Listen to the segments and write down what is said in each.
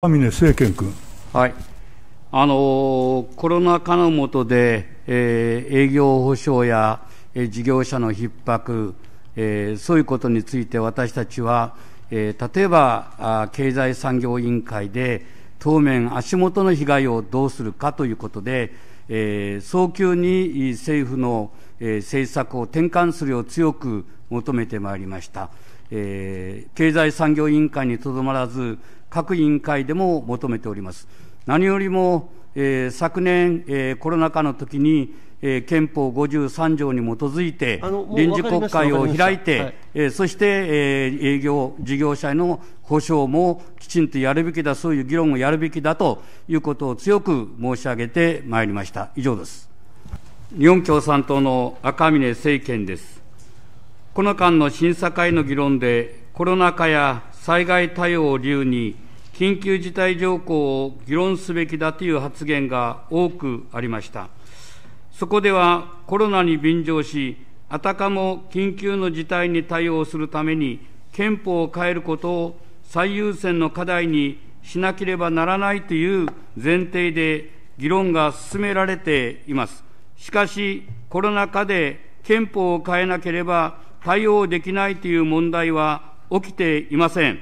峰政権君。はい。あのコロナ禍の下で、えー、営業保障や、えー、事業者の逼迫、えー、そういうことについて私たちは、えー、例えばあ経済産業委員会で当面足元の被害をどうするかということで、えー、早急に政府の、えー、政策を転換するよう強く求めてまいりました。えー、経済産業委員会にとどまらず、各委員会でも求めております。何よりも、えー、昨年、えー、コロナ禍の時に、えー、憲法53条に基づいて、臨時国会を開いて、はい、えー、そして、えー、営業、事業者への保障もきちんとやるべきだ、そういう議論をやるべきだということを強く申し上げてまいりました。以上です。日本共産党の赤嶺政権です。この間の審査会の議論で、コロナ禍や災害対応を理由に、緊急事態条項を議論すべきだという発言が多くありました。そこではコロナに便乗し、あたかも緊急の事態に対応するために憲法を変えることを最優先の課題にしなければならないという前提で議論が進められています。しかし、コロナ禍で憲法を変えなければ対応できないという問題は起きていません。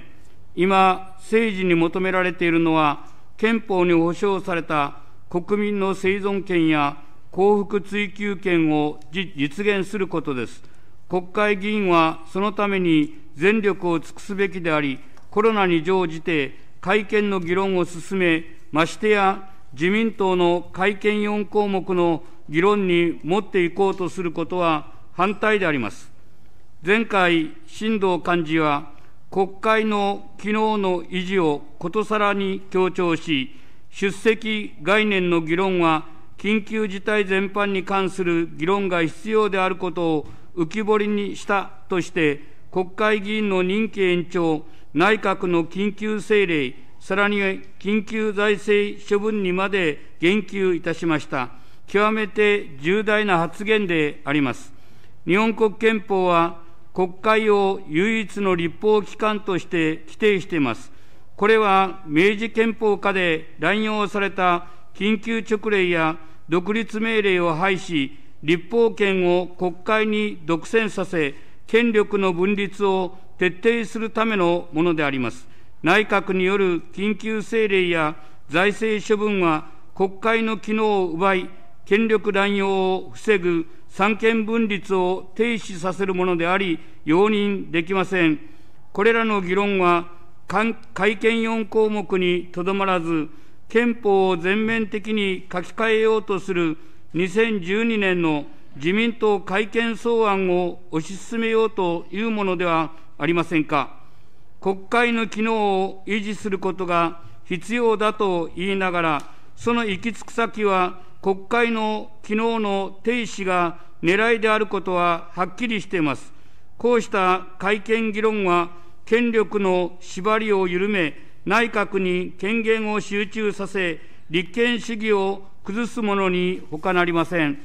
今、政治に求められているのは、憲法に保障された国民の生存権や幸福追求権を実現することです。国会議員はそのために全力を尽くすべきであり、コロナに乗じて改憲の議論を進め、ましてや自民党の改憲4項目の議論に持っていこうとすることは反対であります。前回、新藤幹事は、国会の機能の維持をことさらに強調し、出席概念の議論は、緊急事態全般に関する議論が必要であることを浮き彫りにしたとして、国会議員の任期延長、内閣の緊急政令、さらに緊急財政処分にまで言及いたしました。極めて重大な発言であります。日本国憲法は国会を唯一の立法機関として規定しています。これは明治憲法下で乱用された緊急勅令や独立命令を廃し、立法権を国会に独占させ、権力の分立を徹底するためのものであります。内閣による緊急政令や財政処分は国会の機能を奪い、権力乱用を防ぐ三権分立を停止させるものであり、容認できません。これらの議論は、改憲4項目にとどまらず、憲法を全面的に書き換えようとする2012年の自民党改憲草案を推し進めようというものではありませんか。国会の機能を維持することが必要だと言いながら、その行き着く先は国会の機能の停止が狙いであることははっきりしています。こうした改憲議論は、権力の縛りを緩め、内閣に権限を集中させ、立憲主義を崩すものに他なりません。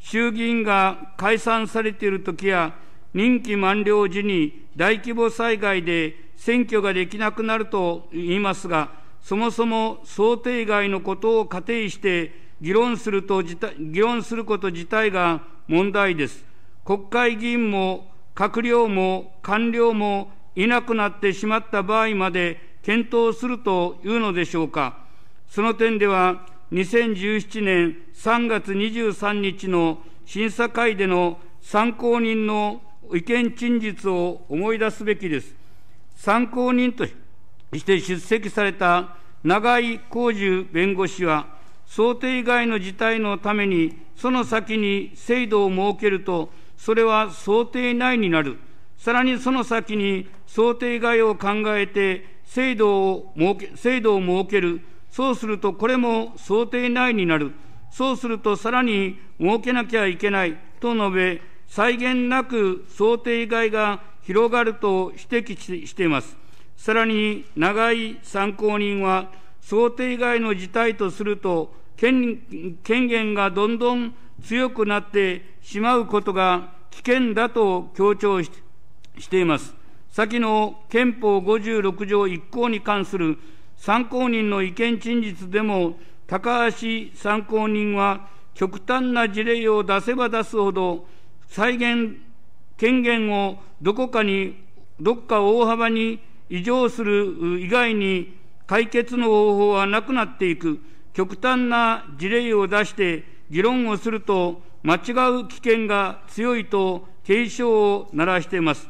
衆議院が解散されているときや、任期満了時に大規模災害で選挙ができなくなると言いますが、そもそも想定外のことを仮定して議論すると議論すること自体が問題です。国会議員も閣僚も官僚もいなくなってしまった場合まで検討するというのでしょうか。その点では、2017年3月23日の審査会での参考人の意見陳述を思い出すべきです。参考人として出席された永井浩二弁護士は、想定外の事態のために、その先に制度を設けると、それは想定内になる。さらにその先に想定外を考えて制度を設け制度を設ける。そうするとこれも想定内になる。そうするとさらに設けなきゃいけないと述べ、際限なく想定外が広がると指摘しています。さらに長い参考人は、想定外の事態とすると、権限がどんどん強くなってしまうことが危険だと強調しています。先の憲法56条1項に関する参考人の意見陳述でも、高橋参考人は、極端な事例を出せば出すほど、再現権限をどこかに、どっか大幅に異常する以外に解決の方法はなくなっていく、極端な事例を出して議論をすると、間違う危険が強いと警鐘を鳴らしています。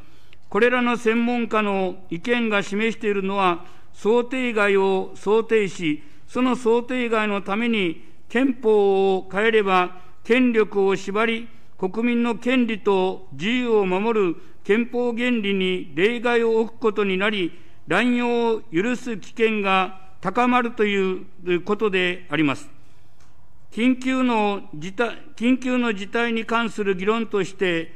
これらの専門家の意見が示しているのは、想定外を想定し、その想定外のために憲法を変えれば、権力を縛り、国民の権利と自由を守る憲法原理に例外を置くことになり、乱用を許す危険が高まるということであります。緊急の事態緊急の事態に関する議論として、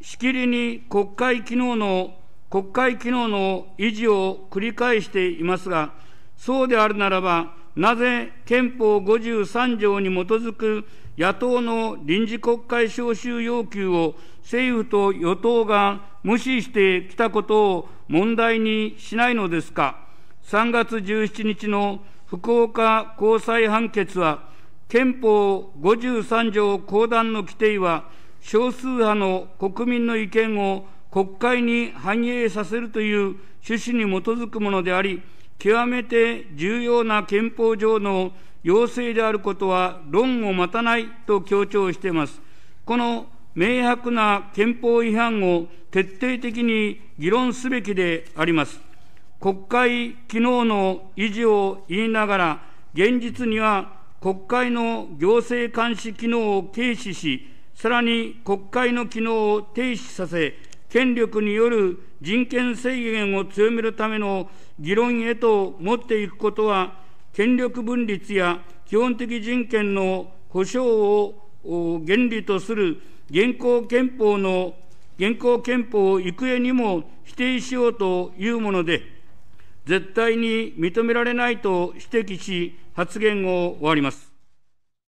しきりに国会機能の国会機能の維持を繰り返していますが、そうであるならば、なぜ憲法53条に基づく野党の臨時国会召集要求を政府と与党が無視してきたことを問題にしないのですか？3月17日の福岡高裁判決は、憲法53条公団の規定は、少数派の国民の意見を国会に反映させるという趣旨に基づくものであり、極めて重要な憲法上の要請であることは論を待たないと強調しています。この明白な憲法違反を徹底的に議論すべきであります。国会機能の維持を言いながら、現実には国会の行政監視機能を軽視し、さらに国会の機能を停止させ、権力による人権制限を強めるための議論へと持っていくことは、権力分立や基本的人権の保障を原理とする現行憲法の現行憲法行方にも否定しようというもので、絶対に認められないと指摘し、発言を終わります。